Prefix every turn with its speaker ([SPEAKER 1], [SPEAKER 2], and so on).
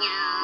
[SPEAKER 1] Yeah.